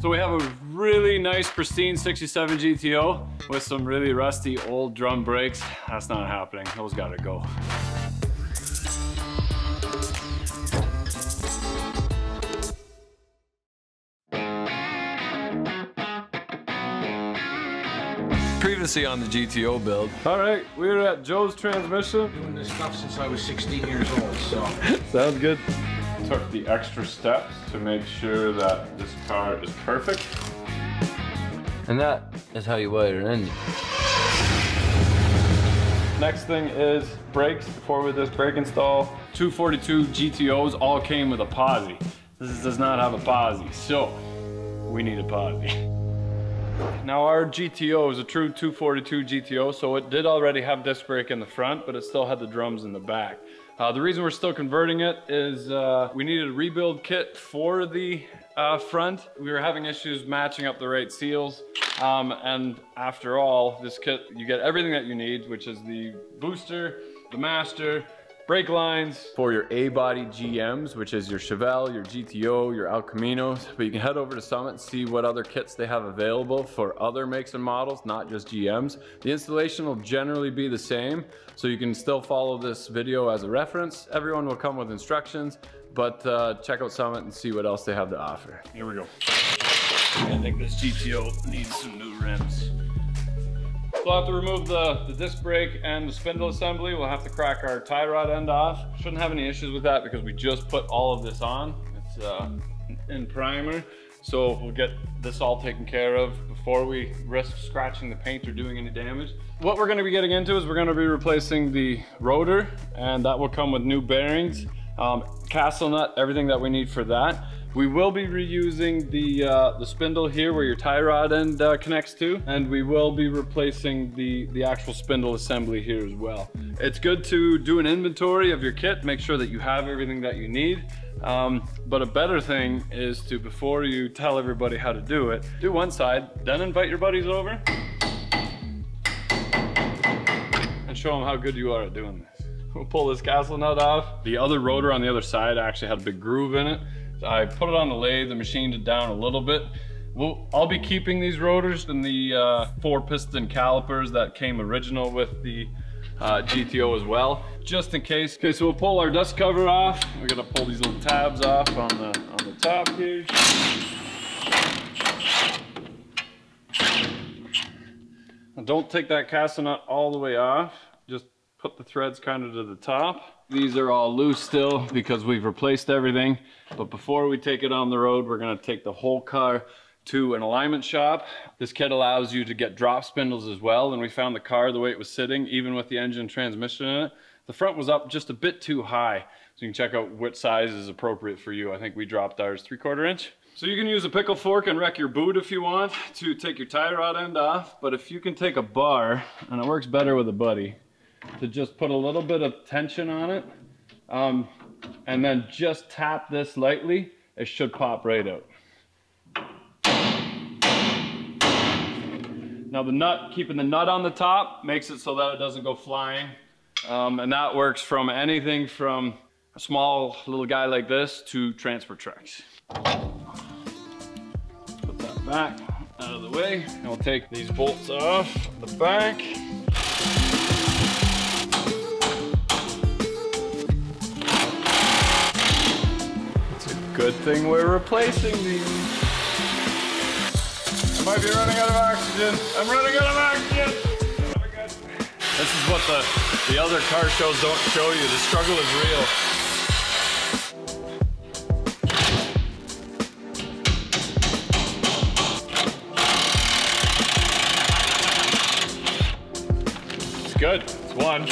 So we have a really nice pristine 67 GTO with some really rusty old drum brakes. That's not happening, those gotta go. Previously on the GTO build. All right, we're at Joe's transmission. Doing this stuff since I was 16 years old, so. Sounds good. Took the extra steps to make sure that this car is perfect. And that is how you wire an engine. Next thing is brakes, four-wheel disc brake install. 242 GTOs all came with a posi. This does not have a posi, so we need a posi. Now our GTO is a true 242 GTO, so it did already have disc brake in the front, but it still had the drums in the back. Uh, the reason we're still converting it is uh, we needed a rebuild kit for the uh, front. We were having issues matching up the right seals. Um, and after all, this kit, you get everything that you need, which is the booster, the master, brake lines for your A-body GMs, which is your Chevelle, your GTO, your El Caminos. But you can head over to Summit and see what other kits they have available for other makes and models, not just GMs. The installation will generally be the same, so you can still follow this video as a reference. Everyone will come with instructions, but uh, check out Summit and see what else they have to offer. Here we go. I think this GTO needs some new rims. So We'll have to remove the, the disc brake and the spindle assembly. We'll have to crack our tie rod end off. Shouldn't have any issues with that because we just put all of this on. It's uh, in primer. So we'll get this all taken care of before we risk scratching the paint or doing any damage. What we're gonna be getting into is we're gonna be replacing the rotor and that will come with new bearings, um, castle nut, everything that we need for that. We will be reusing the uh, the spindle here where your tie rod end uh, connects to, and we will be replacing the, the actual spindle assembly here as well. It's good to do an inventory of your kit, make sure that you have everything that you need. Um, but a better thing is to, before you tell everybody how to do it, do one side, then invite your buddies over and show them how good you are at doing this. We'll pull this castle nut off. The other rotor on the other side actually had a big groove in it. I put it on the lathe, the machined it down a little bit. We'll, I'll be keeping these rotors and the uh, four piston calipers that came original with the uh, GTO as well, just in case. Okay, so we'll pull our dust cover off. We're gonna pull these little tabs off on the, on the top here. Now don't take that castle nut all the way off. Just put the threads kind of to the top. These are all loose still because we've replaced everything. But before we take it on the road, we're gonna take the whole car to an alignment shop. This kit allows you to get drop spindles as well. And we found the car the way it was sitting, even with the engine transmission in it, the front was up just a bit too high. So you can check out what size is appropriate for you. I think we dropped ours three quarter inch. So you can use a pickle fork and wreck your boot if you want to take your tie rod end off. But if you can take a bar, and it works better with a buddy, to just put a little bit of tension on it, um, and then just tap this lightly, it should pop right out. Now the nut, keeping the nut on the top makes it so that it doesn't go flying. Um, and that works from anything from a small little guy like this to transfer trucks. Put that back out of the way. And we'll take these bolts off the back. Good thing we're replacing these. I might be running out of oxygen. I'm running out of oxygen. This is what the, the other car shows don't show you. The struggle is real. It's good. It's one.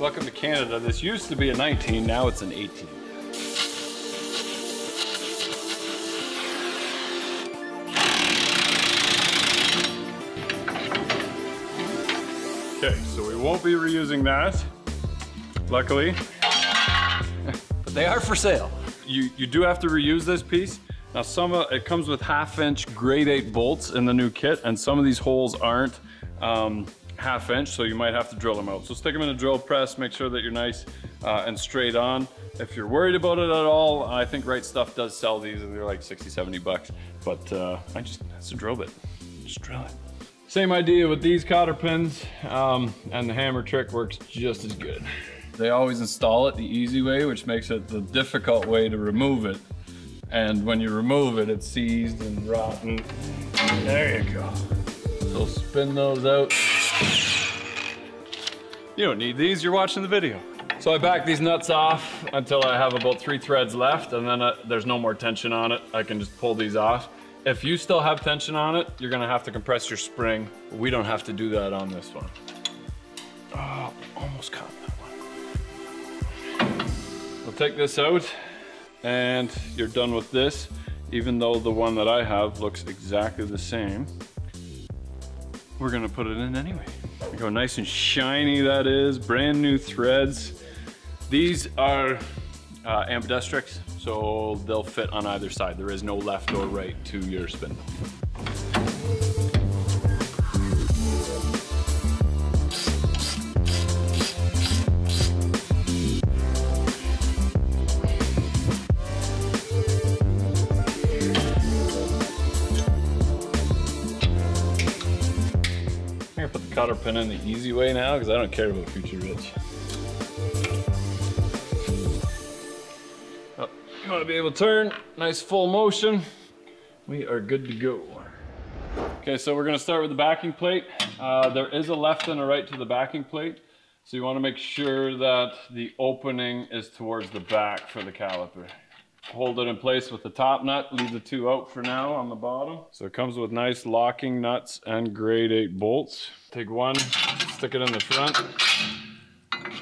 Welcome to Canada. This used to be a 19, now it's an 18. Won't be reusing that, luckily. But they are for sale. You, you do have to reuse this piece. Now some of, it comes with half inch grade eight bolts in the new kit and some of these holes aren't um, half inch, so you might have to drill them out. So stick them in a drill press, make sure that you're nice uh, and straight on. If you're worried about it at all, I think Right Stuff does sell these. And they're like 60, 70 bucks. But uh, I just, it's a drill bit. Just drill it. Same idea with these cotter pins, um, and the hammer trick works just as good. They always install it the easy way, which makes it the difficult way to remove it. And when you remove it, it's seized and rotten. There you go. So spin those out. You don't need these, you're watching the video. So I back these nuts off until I have about three threads left and then uh, there's no more tension on it. I can just pull these off. If you still have tension on it, you're gonna have to compress your spring. We don't have to do that on this one. Oh, almost caught that one. We'll take this out and you're done with this. Even though the one that I have looks exactly the same, we're gonna put it in anyway. Look how nice and shiny that is, brand new threads. These are uh, ambidextrous, so they'll fit on either side. There is no left or right to your spindle. I'm gonna put the cotter pin in the easy way now because I don't care about future to be able to turn, nice full motion. We are good to go. Okay, so we're gonna start with the backing plate. Uh, there is a left and a right to the backing plate. So you wanna make sure that the opening is towards the back for the caliper. Hold it in place with the top nut, leave the two out for now on the bottom. So it comes with nice locking nuts and grade eight bolts. Take one, stick it in the front.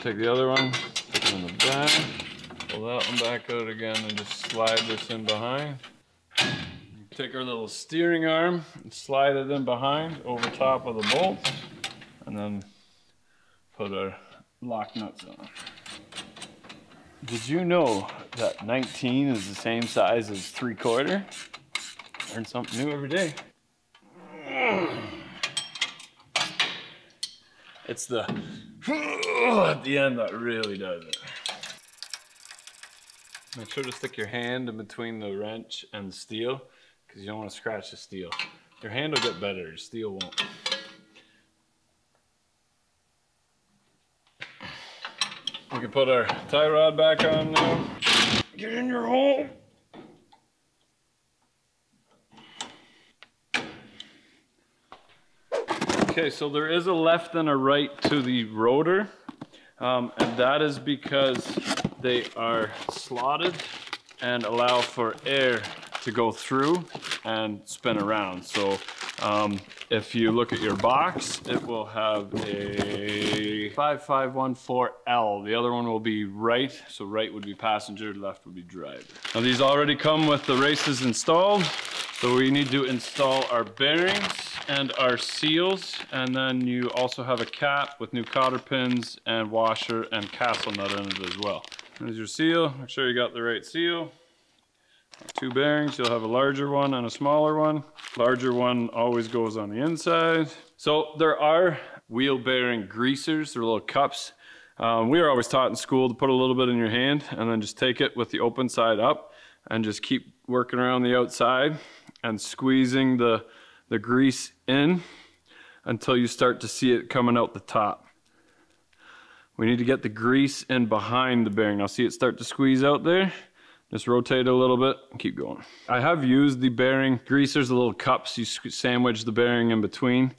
Take the other one, stick it in the back. Pull that one back out again and just slide this in behind. Take our little steering arm and slide it in behind over top of the bolts and then put our lock nuts on. Did you know that 19 is the same size as 3 quarter? Learn something new every day. It's the at the end that really does it. Make sure to stick your hand in between the wrench and the steel because you don't want to scratch the steel. Your hand will get better, your steel won't. We can put our tie rod back on now. Get in your hole. Okay, so there is a left and a right to the rotor, um, and that is because they are slotted and allow for air to go through and spin around. So um, if you look at your box, it will have a 5514L. The other one will be right, so right would be passenger, left would be driver. Now these already come with the races installed, so we need to install our bearings and our seals, and then you also have a cap with new cotter pins and washer and castle nut in it as well. There's your seal, make sure you got the right seal. Two bearings, you'll have a larger one and a smaller one. Larger one always goes on the inside. So there are wheel bearing greasers, they're little cups. Um, we were always taught in school to put a little bit in your hand and then just take it with the open side up and just keep working around the outside and squeezing the, the grease in until you start to see it coming out the top. We need to get the grease in behind the bearing. Now see it start to squeeze out there? Just rotate it a little bit and keep going. I have used the bearing greasers, the little cups, you sandwich the bearing in between.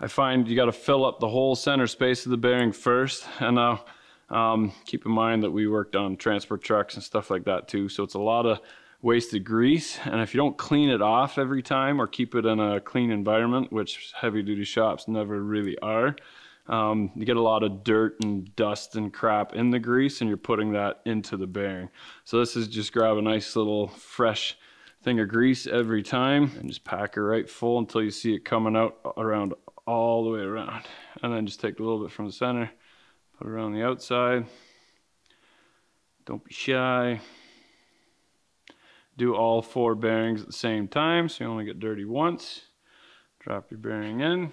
I find you gotta fill up the whole center space of the bearing first. And now um, keep in mind that we worked on transport trucks and stuff like that too. So it's a lot of wasted grease. And if you don't clean it off every time or keep it in a clean environment, which heavy duty shops never really are, um, you get a lot of dirt and dust and crap in the grease and you're putting that into the bearing. So this is just grab a nice little fresh thing of grease every time and just pack it right full until you see it coming out around all the way around. And then just take a little bit from the center, put it around the outside. Don't be shy. Do all four bearings at the same time so you only get dirty once. Drop your bearing in.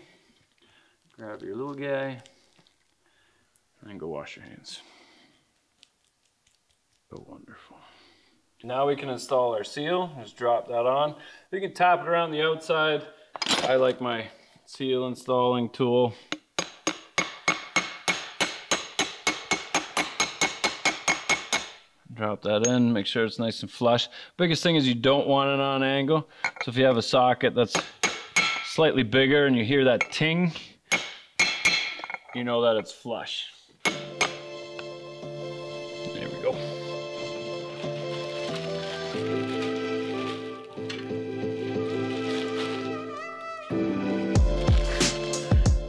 Grab your little guy and go wash your hands. So wonderful. Now we can install our seal. Just drop that on. You can tap it around the outside. I like my seal installing tool. Drop that in, make sure it's nice and flush. Biggest thing is you don't want it on angle. So if you have a socket that's slightly bigger and you hear that ting, you know that it's flush. There we go.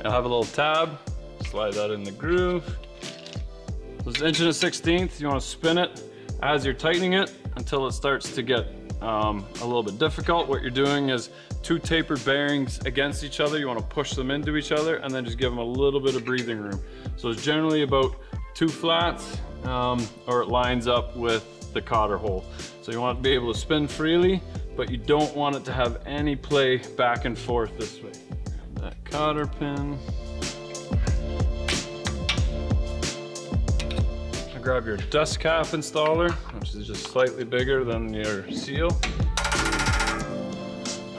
I'll have a little tab, slide that in the groove. So it's inch and a sixteenth, you wanna spin it as you're tightening it until it starts to get um, a little bit difficult. What you're doing is two tapered bearings against each other. You wanna push them into each other and then just give them a little bit of breathing room. So it's generally about two flats um, or it lines up with the cotter hole. So you want to be able to spin freely, but you don't want it to have any play back and forth this way. That cotter pin. grab your dust cap installer, which is just slightly bigger than your seal.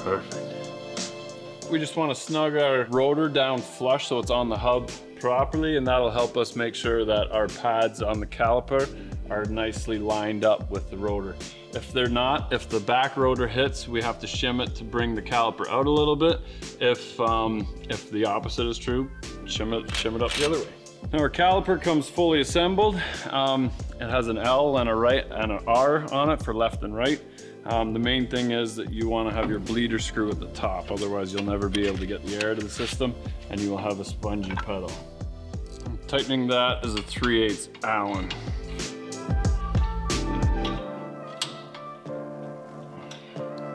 Perfect. We just want to snug our rotor down flush so it's on the hub properly and that'll help us make sure that our pads on the caliper are nicely lined up with the rotor. If they're not, if the back rotor hits, we have to shim it to bring the caliper out a little bit. If, um, if the opposite is true, shim it, shim it up the other way. Now our caliper comes fully assembled. Um, it has an L and a right and an R on it for left and right. Um, the main thing is that you want to have your bleeder screw at the top, otherwise you'll never be able to get the air to the system and you will have a spongy pedal. Tightening that is a 3 8 Allen.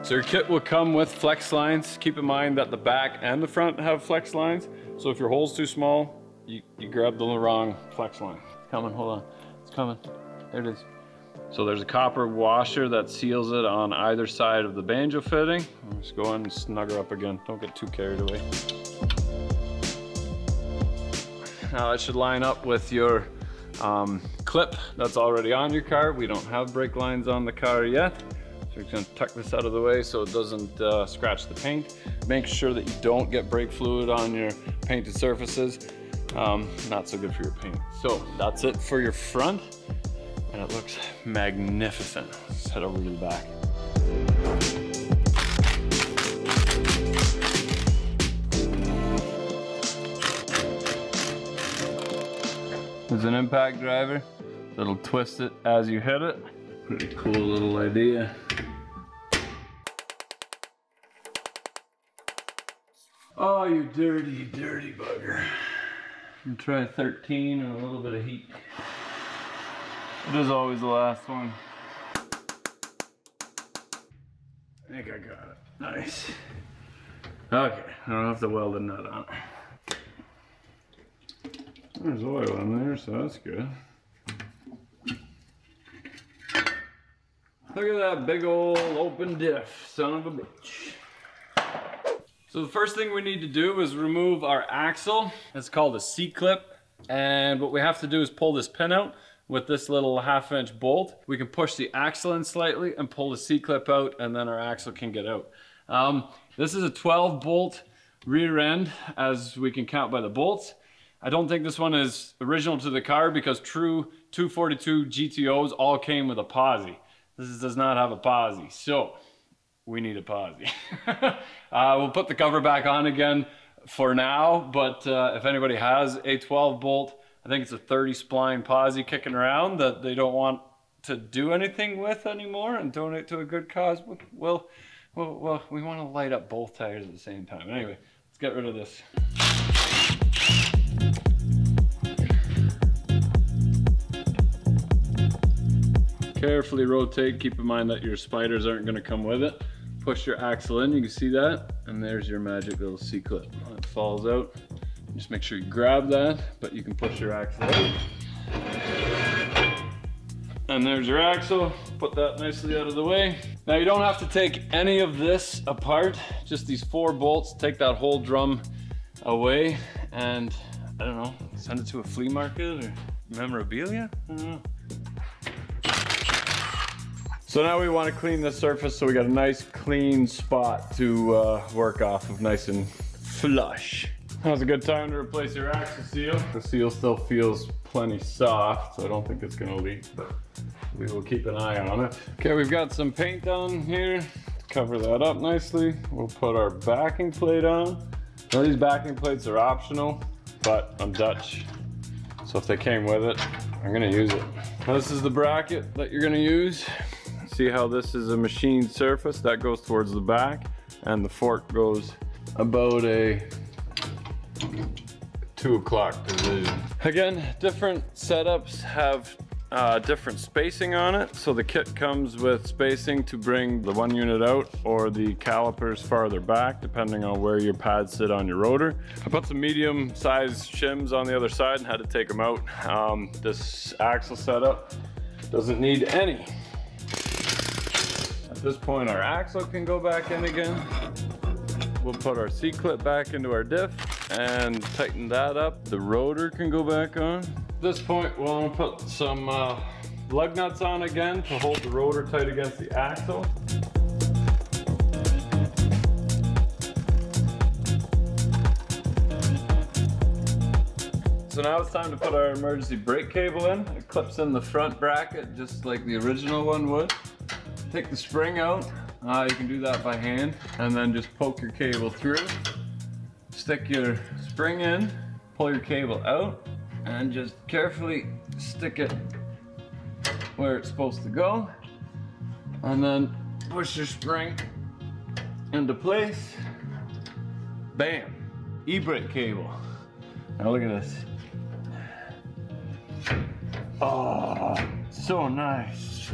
So your kit will come with flex lines. Keep in mind that the back and the front have flex lines. So if your hole's too small, you, you grabbed the wrong flex line. It's coming, hold on. It's coming. There it is. So there's a copper washer that seals it on either side of the banjo fitting. Just go in and snug her up again. Don't get too carried away. Now that should line up with your um, clip that's already on your car. We don't have brake lines on the car yet. So we're gonna tuck this out of the way so it doesn't uh, scratch the paint. Make sure that you don't get brake fluid on your painted surfaces. Um, not so good for your paint. So that's it for your front and it looks magnificent. Let's head over to the back. There's an impact driver that'll twist it as you hit it. Pretty cool little idea. Oh, you dirty, dirty bugger. And try 13 and a little bit of heat. It is always the last one. I think I got it. Nice. Okay, I don't have to weld a nut on it. There's oil in there, so that's good. Look at that big old open diff, son of a bitch. So the first thing we need to do is remove our axle. It's called a C-clip. And what we have to do is pull this pin out with this little half inch bolt. We can push the axle in slightly and pull the C-clip out and then our axle can get out. Um, this is a 12 bolt rear end as we can count by the bolts. I don't think this one is original to the car because true 242 GTOs all came with a posi. This does not have a posi. So we need a posi. uh, we'll put the cover back on again for now, but uh, if anybody has a 12 bolt, I think it's a 30 spline posi kicking around that they don't want to do anything with anymore and donate to a good cause, well, well, well we want to light up both tires at the same time. Anyway, let's get rid of this. Carefully rotate, keep in mind that your spiders aren't going to come with it push your axle in, you can see that, and there's your magic little C-clip. It falls out. Just make sure you grab that, but you can push your axle out. And there's your axle, put that nicely out of the way. Now you don't have to take any of this apart, just these four bolts, take that whole drum away and I don't know, send it to a flea market or memorabilia? So now we want to clean the surface so we got a nice clean spot to uh, work off of nice and flush. Now's a good time to replace your axle seal. The seal still feels plenty soft, so I don't think it's gonna leak, but we will keep an eye on it. Okay, we've got some paint on here. Cover that up nicely. We'll put our backing plate on. Now these backing plates are optional, but I'm Dutch. So if they came with it, I'm gonna use it. Now this is the bracket that you're gonna use. See how this is a machined surface that goes towards the back and the fork goes about a two o'clock position. Again, different setups have uh, different spacing on it. So the kit comes with spacing to bring the one unit out or the calipers farther back, depending on where your pads sit on your rotor. I put some medium sized shims on the other side and had to take them out. Um, this axle setup doesn't need any. At this point, our axle can go back in again. We'll put our C-clip back into our diff and tighten that up. The rotor can go back on. At this point, we'll put some uh, lug nuts on again to hold the rotor tight against the axle. So now it's time to put our emergency brake cable in. It clips in the front bracket just like the original one would. Take the spring out. Uh, you can do that by hand and then just poke your cable through. Stick your spring in, pull your cable out and just carefully stick it where it's supposed to go. And then push your spring into place. Bam, e-brake cable. Now look at this. Oh, so nice.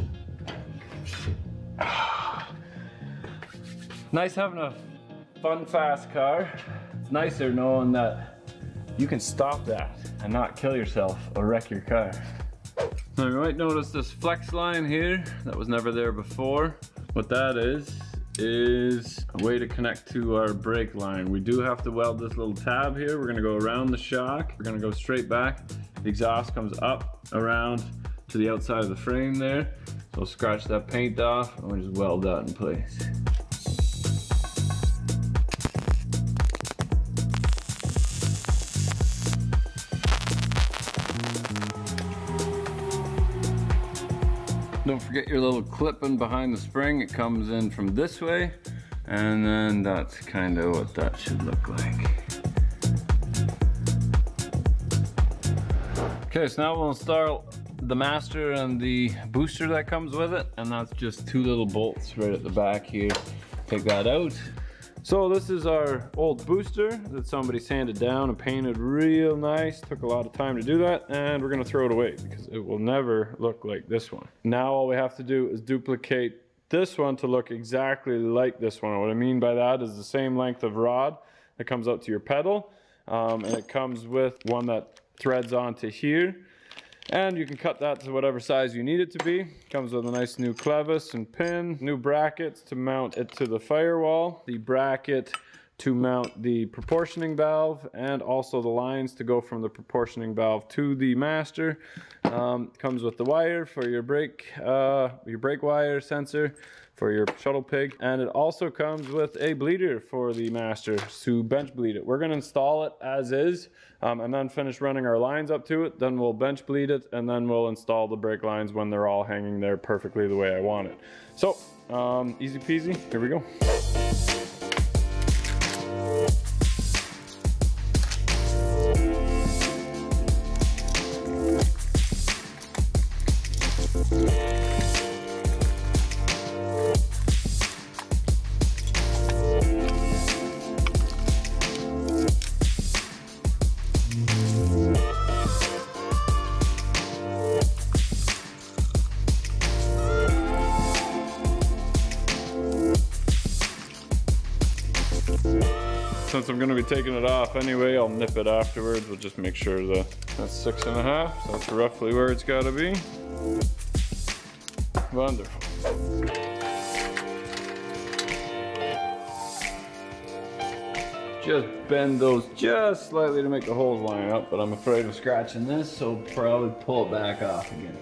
Nice having a fun, fast car. Nicer knowing that you can stop that and not kill yourself or wreck your car. Now you might notice this flex line here that was never there before. What that is, is a way to connect to our brake line. We do have to weld this little tab here. We're gonna go around the shock. We're gonna go straight back. The exhaust comes up, around to the outside of the frame there. So scratch that paint off and we just weld that in place. Your little clipping behind the spring. It comes in from this way. And then that's kind of what that should look like. Okay, so now we'll install the master and the booster that comes with it. And that's just two little bolts right at the back here. Take that out. So this is our old booster that somebody sanded down and painted real nice. Took a lot of time to do that and we're gonna throw it away because it will never look like this one. Now all we have to do is duplicate this one to look exactly like this one. What I mean by that is the same length of rod that comes out to your pedal um, and it comes with one that threads onto here and you can cut that to whatever size you need it to be. Comes with a nice new clevis and pin, new brackets to mount it to the firewall, the bracket to mount the proportioning valve, and also the lines to go from the proportioning valve to the master. Um, comes with the wire for your brake, uh, your brake wire sensor for your shuttle pig. And it also comes with a bleeder for the master to bench bleed it. We're gonna install it as is um, and then finish running our lines up to it. Then we'll bench bleed it and then we'll install the brake lines when they're all hanging there perfectly the way I want it. So um, easy peasy, here we go. Since I'm gonna be taking it off anyway, I'll nip it afterwards. We'll just make sure that that's six and a half. So that's roughly where it's gotta be. Wonderful. Just bend those just slightly to make the holes line up, but I'm afraid of scratching this, so probably pull it back off again.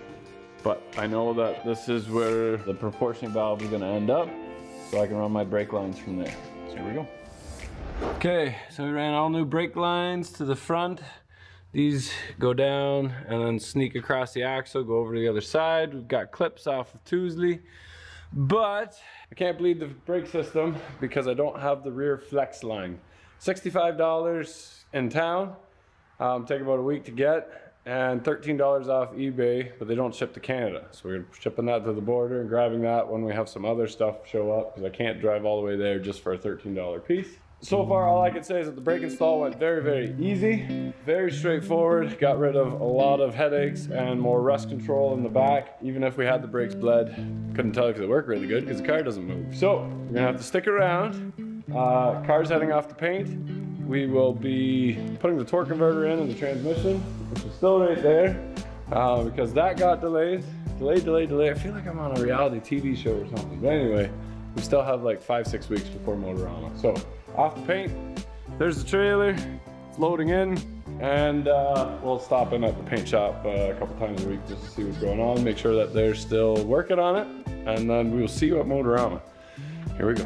but I know that this is where the proportioning valve is gonna end up, so I can run my brake lines from there. So here we go. Okay, so we ran all new brake lines to the front. These go down and then sneak across the axle, go over to the other side. We've got clips off of Tuesley, but I can't bleed the brake system because I don't have the rear flex line. $65 in town, um, take about a week to get, and $13 off eBay, but they don't ship to Canada. So we're shipping that to the border and grabbing that when we have some other stuff show up because I can't drive all the way there just for a $13 piece. So far, all I can say is that the brake install went very, very easy, very straightforward. Got rid of a lot of headaches and more rust control in the back. Even if we had the brakes bled, couldn't tell because it worked really good because the car doesn't move. So we're gonna have to stick around. Uh, car's heading off to paint. We will be putting the torque converter in and the transmission, which is still right there, uh, because that got delayed. Delayed, delayed, delayed. I feel like I'm on a reality TV show or something. But anyway, we still have like five, six weeks before Motorama. So off the paint. There's the trailer. It's loading in. And uh, we'll stop in at the paint shop uh, a couple times a week just to see what's going on, make sure that they're still working on it, and then we'll see you at Motorama. Here we go.